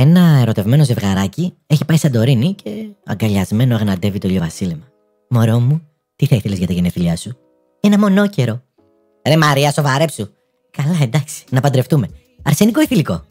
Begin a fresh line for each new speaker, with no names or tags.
Ένα ερωτευμένο ζευγαράκι έχει πάει Σαντορίνη και αγκαλιασμένο αγναντεύει το ηλιοβασίλεμα. Μωρό μου, τι θα ήθελες για τα γενέθλιά σου; Ένα μονόκερο. Ρε Μαρία, σοβαρέψου. Καλά, εντάξει, να παντρευτούμε. Αρσενικό ή θηλυκό;